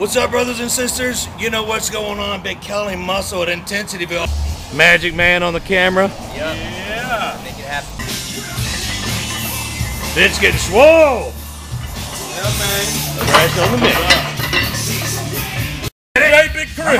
What's up, brothers and sisters? You know what's going on. Big Kali Muscle at Intensityville. Magic Man on the camera. Yep. Yeah. Make it happen. Bitch getting swole. Yeah, man. The on the mix. Hey, Big Chris.